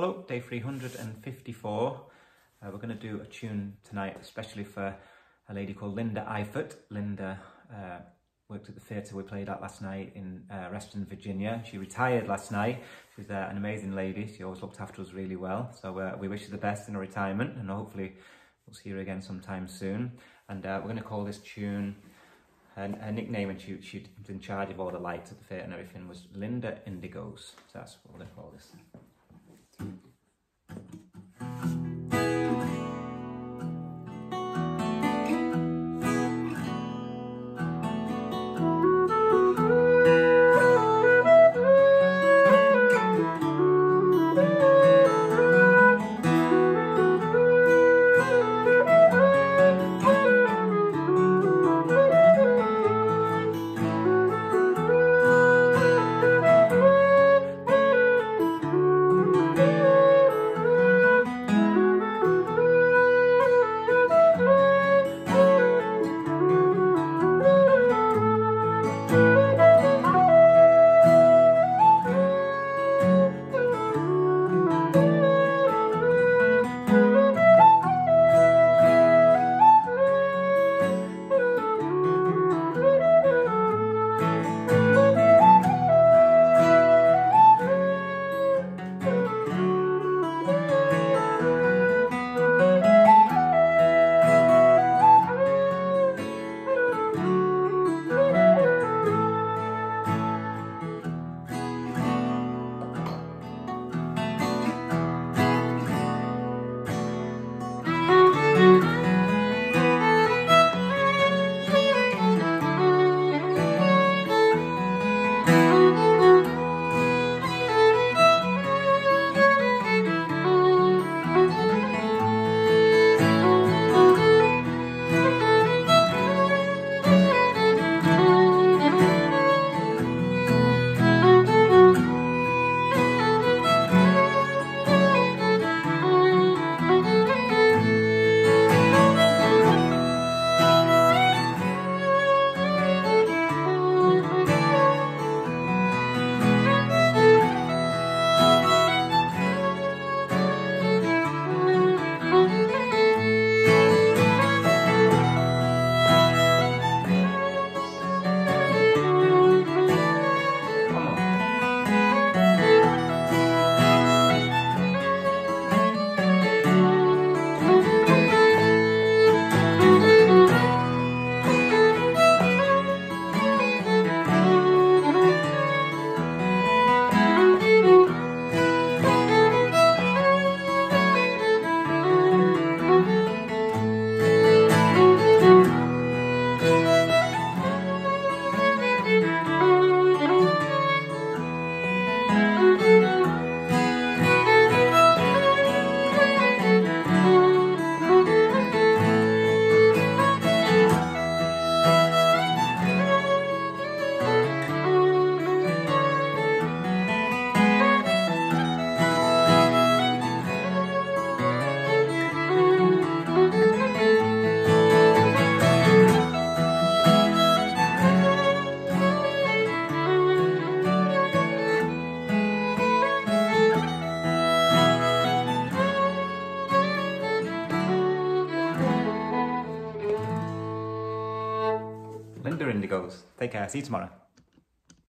Hello, day 354. Uh, we're going to do a tune tonight, especially for a lady called Linda Eifert. Linda uh, worked at the theatre we played at last night in uh, Reston, Virginia. She retired last night. She's uh, an amazing lady. She always looked after us really well. So uh, we wish her the best in her retirement and hopefully we'll see her again sometime soon. And uh, we're going to call this tune her, her nickname and she, she was in charge of all the lights at the theatre and everything was Linda Indigos. So that's what we're going to call this. Linda Indigos. Take care. See you tomorrow.